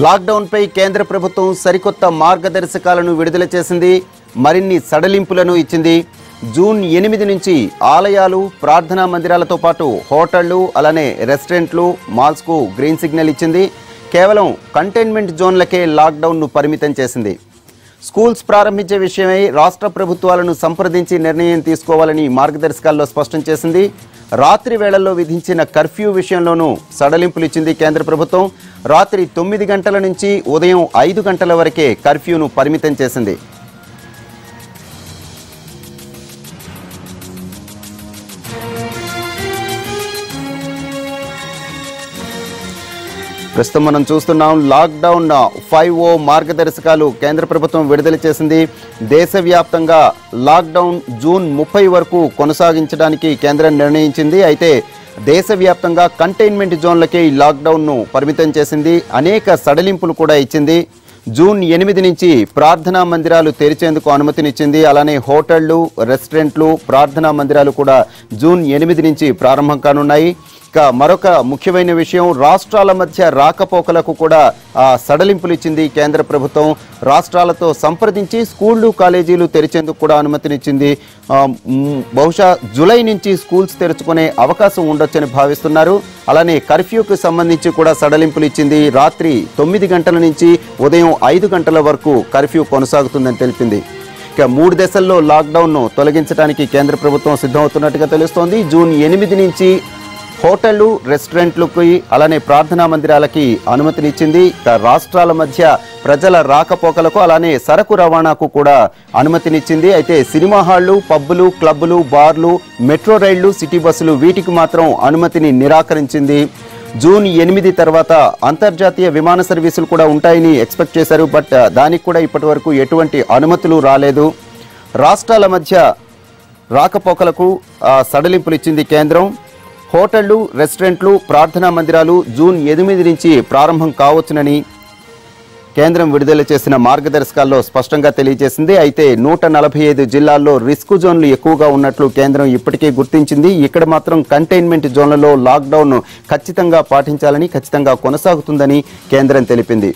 లాక్డౌన్పై కేంద్ర ప్రభుత్వం సరికొత్త మార్గదర్శకాలను విడుదల చేసింది మరిన్ని సడలింపులను ఇచ్చింది. జూన్ ఎనిమిది నుంచి ఆలయాలు ప్రార్థనా మందిరాలతో పాటు హోటళ్ళు అలానే రెస్టారెంట్లు మాల్స్కు గ్రీన్ సిగ్నల్ ఇచ్చింది. కేవలం కంటైన్మెంట్ జోన్లకే లాక్డౌన్ను పరిమితం చేసింది. స్కూల్స్ ప్రారంభించే విషయమై రాష్ట్ర ప్రభుత్వాలను సంప్రదించి నిర్ణయం తీసుకోవాలని మార్గదర్శకాల్లో స్పష్టం చేసింది. రాత్రి వేళల్లో విధించిన కర్ఫ్యూ విషయంలోనూ సడలింపులు ఇచ్చింది కేంద్ర ప్రభుత్వం. రాత్రి తొమ్మిది గంటల నుంచి ఉదయం ఐదు గంటల వరకే కర్ఫ్యూను పరిమితం చేసింది. ప్రస్తుతం మనం చూస్తున్నాం లాక్డౌన్ ఫైవ్ ఓ మార్గదర్శకాలు కేంద్ర ప్రభుత్వం విడుదల చేసింది. దేశవ్యాప్తంగా లాక్డౌన్ జూన్ ముప్పై వరకు కొనసాగించడానికి కేంద్రం నిర్ణయించింది. అయితే దేశవ్యాప్తంగా కంటైన్మెంట్ జోన్లకే ఈ లాక్డౌన్ను పరిమితం చేసింది. అనేక సడలింపులు కూడా ఇచ్చింది. జూన్ ఎనిమిది నుంచి ప్రార్థనా మందిరాలు తెరిచేందుకు అనుమతినిచ్చింది. అలానే హోటళ్ళు రెస్టారెంట్లు ప్రార్థనా మందిరాలు కూడా జూన్ ఎనిమిది నుంచి ప్రారంభం కానున్నాయి. ఇక మరొక ముఖ్యమైన విషయం రాష్ట్రాల మధ్య రాకపోకలకు కూడా సడలింపులు ఇచ్చింది కేంద్ర ప్రభుత్వం. రాష్ట్రాలతో సంప్రదించి స్కూళ్ళు కాలేజీలు తెరిచేందుకు కూడా అనుమతినిచ్చింది. బహుశా జూలై నుంచి స్కూల్స్ తెరుచుకునే అవకాశం ఉండొచ్చని భావిస్తున్నారు. అలానే కర్ఫ్యూకి సంబంధించి కూడా సడలింపులు ఇచ్చింది. రాత్రి తొమ్మిది గంటల నుంచి ఉదయం ఐదు గంటల వరకు కర్ఫ్యూ కొనసాగుతుందని తెలిపింది. ఇక మూడు దశల్లో లాక్డౌన్ను తొలగించడానికి కేంద్ర ప్రభుత్వం సిద్ధమవుతున్నట్టుగా తెలుస్తోంది. జూన్ ఎనిమిది నుంచి హోటళ్ళు రెస్టారెంట్లకి అలానే ప్రార్థనా మందిరాలకి అనుమతినిచ్చింది. రాష్ట్రాల మధ్య ప్రజల రాకపోకలకు అలానే సరకు రవాణాకు కూడా అనుమతినిచ్చింది. అయితే సినిమా హాళ్ళు పబ్బులు క్లబ్బులు బార్లు మెట్రో రైళ్ళు సిటీ బస్సులు వీటికి మాత్రం అనుమతిని నిరాకరించింది. జూన్ ఎనిమిది తర్వాత అంతర్జాతీయ విమాన సర్వీసులు కూడా ఉంటాయని ఎక్స్పెక్ట్ చేశారు. బట్ దానికి కూడా ఇప్పటి వరకు ఎటువంటి అనుమతులు రాలేదు. రాష్ట్రాల మధ్య రాకపోకలకు సడలింపులు ఇచ్చింది కేంద్రం. హోటళ్ళు రెస్టారెంట్లు ప్రార్థనా మందిరాలు జూన్ ఎనిమిది నుంచి ప్రారంభం కావచ్చునని కేంద్రం విడుదల చేసిన మార్గదర్శకాల్లో స్పష్టంగా తెలియజేసింది. అయితే నూట నలభై ఐదు జిల్లాల్లో రిస్క్ జోన్లు ఎక్కువగా ఉన్నట్లు కేంద్రం ఇప్పటికే గుర్తించింది. ఇక్కడ మాత్రం కంటైన్మెంట్ జోన్లలో లాక్డౌన్ ఖచ్చితంగా పాటించాలని ఖచ్చితంగా కొనసాగుతుందని కేంద్రం తెలిపింది.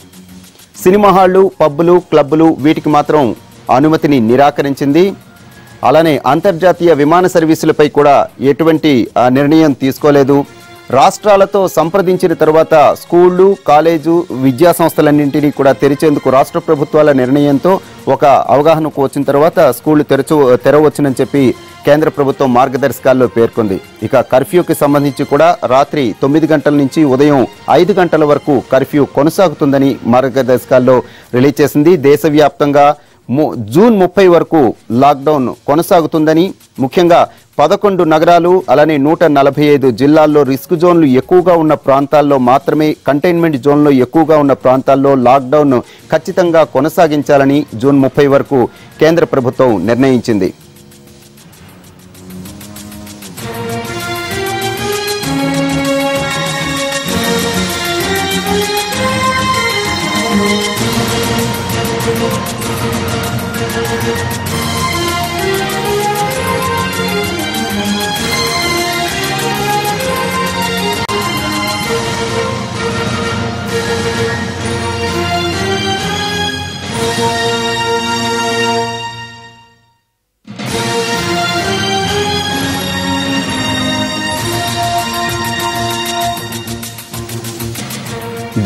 సినిమా హాళ్ళు పబ్బులు క్లబ్బులు వీటికి మాత్రం అనుమతిని నిరాకరించింది. అలానే అంతర్జాతీయ విమాన సర్వీసులపై కూడా ఎటువంటి నిర్ణయం తీసుకోలేదు. రాష్ట్రాలతో సంప్రదించిన తర్వాత స్కూళ్ళు కాలేజు విద్యా సంస్థలన్నింటినీ కూడా తెరిచేందుకు రాష్ట్ర ప్రభుత్వాల నిర్ణయంతో ఒక అవగాహనకు వచ్చిన తర్వాత స్కూళ్ళు తెరచు తెరవచ్చునని చెప్పి కేంద్ర ప్రభుత్వం మార్గదర్శకాల్లో పేర్కొంది. ఇక కర్ఫ్యూకి సంబంధించి కూడా రాత్రి తొమ్మిది గంటల నుంచి ఉదయం ఐదు గంటల వరకు కర్ఫ్యూ కొనసాగుతుందని మార్గదర్శకాల్లో రిలీజ్ చేసింది. దేశవ్యాప్తంగా జూన్ ముప్పై వరకు లాక్డౌన్ కొనసాగుతుందని ముఖ్యంగా పదకొండు నగరాలు అలానే నూట నలభై ఐదు జిల్లాల్లో రిస్క్ జోన్లు ఎక్కువగా ఉన్న ప్రాంతాల్లో మాత్రమే కంటైన్మెంట్ జోన్లో ఎక్కువగా ఉన్న ప్రాంతాల్లో లాక్డౌన్ ఖచ్చితంగా కొనసాగించాలని జూన్ ముప్పై వరకు కేంద్ర ప్రభుత్వం నిర్ణయించింది.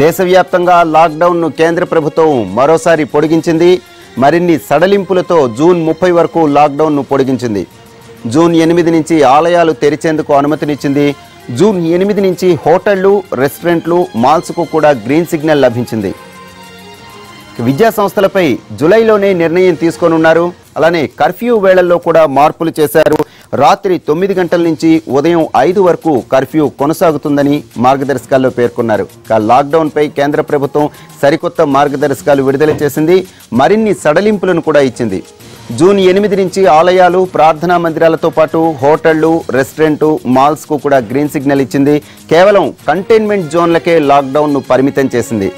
దేశవ్యాప్తంగా లాక్డౌన్ను కేంద్ర ప్రభుత్వం మరోసారి పొడిగించింది. మరిన్ని సడలింపులతో జూన్ ముప్పై వరకు లాక్డౌన్ను పొడిగించింది. జూన్ ఎనిమిది నుంచి ఆలయాలు తెరిచేందుకు అనుమతినిచ్చింది. జూన్ ఎనిమిది నుంచి హోటళ్ళు రెస్టారెంట్లు మాల్స్కు కూడా గ్రీన్ సిగ్నల్ లభించింది. విద్యా సంస్థలపై జులైలోనే నిర్ణయం తీసుకోనున్నారు. అలానే కర్ఫ్యూ వేళల్లో కూడా మార్పులు చేశారు. రాత్రి తొమ్మిది గంటల నుంచి ఉదయం ఐదు వరకు కర్ఫ్యూ కొనసాగుతుందని మార్గదర్శకాల్లో పేర్కొన్నారు. ఇక లాక్డౌన్పై కేంద్ర ప్రభుత్వం సరికొత్త మార్గదర్శకాలు విడుదల చేసింది మరిన్ని సడలింపులను కూడా ఇచ్చింది. జూన్ ఎనిమిది నుంచి ఆలయాలు ప్రార్థనా మందిరాలతో పాటు హోటళ్ళు రెస్టారెంట్ మాల్స్కు కూడా గ్రీన్ సిగ్నల్ ఇచ్చింది. కేవలం కంటైన్మెంట్ జోన్లకే లాక్డౌన్ను పరిమితం చేసింది.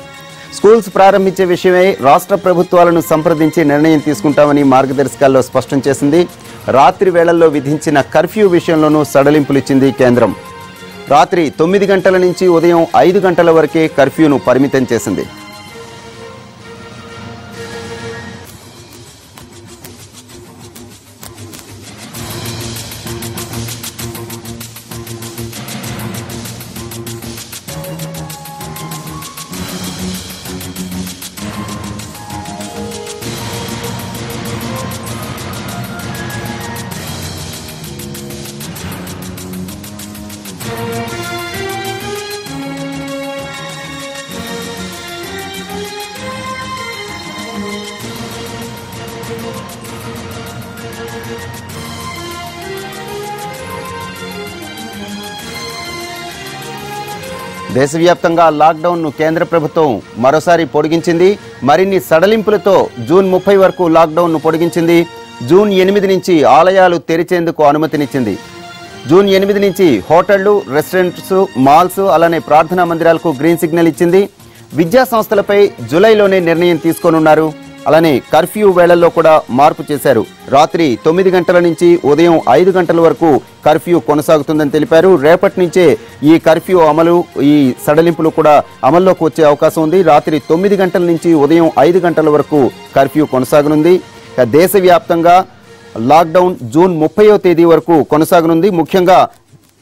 స్కూల్స్ ప్రారంభించే విషయమై రాష్ట్ర ప్రభుత్వాలను సంప్రదించి నిర్ణయం తీసుకుంటామని మార్గదర్శకాల్లో స్పష్టం చేసింది. రాత్రి వేళల్లో విధించిన కర్ఫ్యూ విషయంలోనూ సడలింపులిచ్చింది కేంద్రం. రాత్రి తొమ్మిది గంటల నుంచి ఉదయం ఐదు గంటల వరకే కర్ఫ్యూను పరిమితం చేసింది. దేశవ్యాప్తంగా లాక్డౌన్ను కేంద్ర ప్రభుత్వం మరోసారి పొడిగించింది. మరిన్ని సడలింపులతో జూన్ ముప్పై వరకు లాక్డౌన్ను పొడిగించింది. జూన్ ఎనిమిది నుంచి ఆలయాలు తెరిచేందుకు అనుమతినిచ్చింది. జూన్ ఎనిమిది నుంచి హోటళ్ళు రెస్టారెంట్స్ మాల్స్ అలానే ప్రార్థనా మందిరాలకు గ్రీన్ సిగ్నల్ ఇచ్చింది. విద్యా సంస్థలపై జూలైలోనే నిర్ణయం తీసుకోనున్నారు. అలానే కర్ఫ్యూ వేళల్లో కూడా మార్పు చేశారు. రాత్రి తొమ్మిది గంటల నుంచి ఉదయం ఐదు గంటల వరకు కర్ఫ్యూ కొనసాగుతుందని తెలిపారు. రేపటి నుంచే ఈ కర్ఫ్యూ అమలు ఈ సడలింపులు కూడా అమల్లోకి వచ్చే అవకాశం ఉంది. రాత్రి తొమ్మిది గంటల నుంచి ఉదయం ఐదు గంటల వరకు కర్ఫ్యూ కొనసాగనుంది. దేశవ్యాప్తంగా లాక్డౌన్ జూన్ ముప్పయో తేదీ వరకు కొనసాగనుంది. ముఖ్యంగా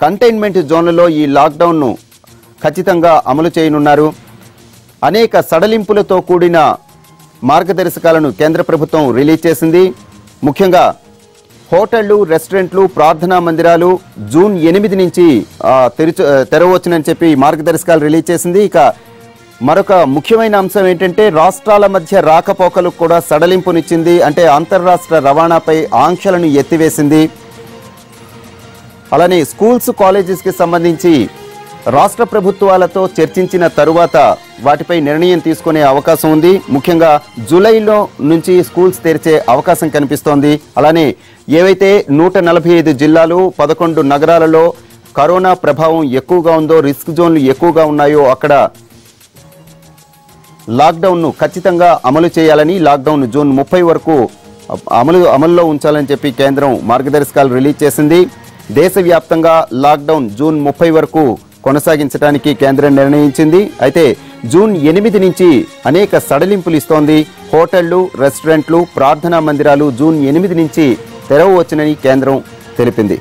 కంటైన్మెంట్ జోన్లలో ఈ లాక్డౌన్ను ఖచ్చితంగా అమలు చేయనున్నారు. అనేక సడలింపులతో కూడిన మార్గదర్శకాలను కేంద్ర ప్రభుత్వం రిలీజ్ చేసింది. ముఖ్యంగా హోటళ్ళు రెస్టారెంట్లు ప్రార్థనా మందిరాలు జూన్ ఎనిమిది నుంచి ఆ, తెరిచ తెరవచ్చునని చెప్పి మార్గదర్శకాలు రిలీజ్ చేసింది. ఇక మరొక ముఖ్యమైన అంశం ఏంటంటే రాష్ట్రాల మధ్య రాకపోకలకు కూడా సడలింపునిచ్చింది. అంటే అంతర్రాష్ట్ర రవాణాపై ఆంక్షలను ఎత్తివేసింది. అలానే స్కూల్స్ కాలేజెస్కి సంబంధించి రాష్ట్ర ప్రభుత్వాలతో చర్చించిన తరువాత వాటిపై నిర్ణయం తీసుకునే అవకాశం ఉంది. ముఖ్యంగా జూలైలో నుంచి స్కూల్స్ తెరిచే అవకాశం కనిపిస్తోంది. అలానే ఏవైతే నూట నలభై ఐదు జిల్లాలు పదకొండు నగరాలలో కరోనా ప్రభావం ఎక్కువగా ఉందో రిస్క్ జోన్లు ఎక్కువగా ఉన్నాయో అక్కడ లాక్డౌన్ను ఖచ్చితంగా అమలు చేయాలని లాక్డౌన్ జూన్ ముప్పై వరకు అమలు అమల్లో ఉంచాలని చెప్పి కేంద్రం మార్గదర్శకాలు రిలీజ్ చేసింది. దేశవ్యాప్తంగా లాక్డౌన్ జూన్ ముప్పై వరకు కొనసాగించడానికి కేంద్రం నిర్ణయించింది. అయితే జూన్ ఎనిమిది నుంచి అనేక సడలింపులు ఇస్తోంది. హోటళ్ళు రెస్టారెంట్లు ప్రార్థనా మందిరాలు జూన్ ఎనిమిది నుంచి తెరవవచ్చునని కేంద్రం తెలిపింది.